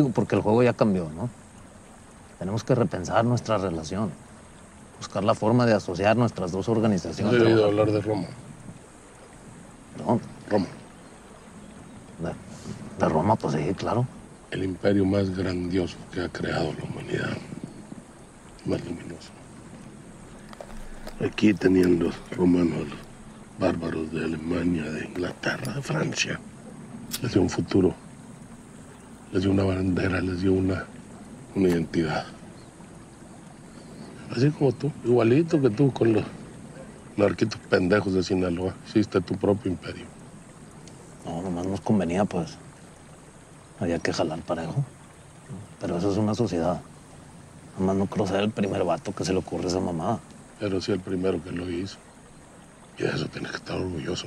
Digo, porque el juego ya cambió, ¿no? Tenemos que repensar nuestra relación. Buscar la forma de asociar nuestras dos ¿Has organizaciones. oído hablar de Roma? Perdón, Roma, de, de Roma, pues sí, claro. el imperio más grandioso que ha creado la humanidad. Más luminoso. Aquí tenían los romanos, los bárbaros de Alemania, de Inglaterra, de Francia. Dio un futuro. Les dio una bandera, les dio una, una identidad. Así como tú, igualito que tú con los narquitos pendejos de Sinaloa. Hiciste tu propio imperio. No, nomás nos convenía, pues. Había que jalar parejo. Pero eso es una sociedad. Nomás no creo ser el primer vato que se le ocurre esa mamada. Pero sí el primero que lo hizo. Y de eso tienes que estar orgulloso.